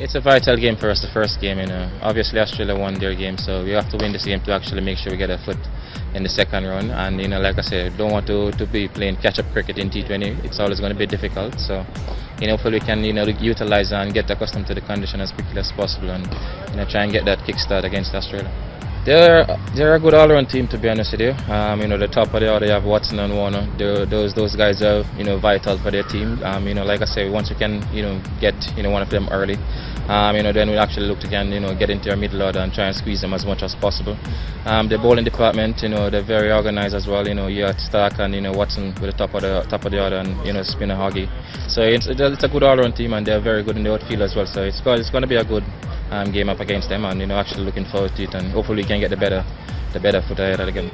It's a vital game for us, the first game. You know, obviously Australia won their game, so we have to win this game to actually make sure we get a foot in the second round. And you know, like I said, don't want to, to be playing catch-up cricket in T20. It's always going to be difficult. So, you know, hopefully we can you know utilize and get accustomed to the condition as quickly as possible, and you know, try and get that kickstart against Australia. They're they're a good all-round team to be honest with you. Um, you know the top of the order you have Watson and Warner. They're, those those guys are you know vital for their team. Um, you know like I say, once we can you know get you know one of them early, um, you know then we'll actually look to can you know get into our middle order and try and squeeze them as much as possible. Um, the bowling department, you know they're very organized as well. You know you have Starc and you know Watson with the top of the top of the order and you know spinner Hoggy. So it's, it's a good all-round team and they're very good in the outfield as well. So it's it's going to be a good um, game up against them, and you know actually looking forward to it, and hopefully we can get the better, the better foot ahead again.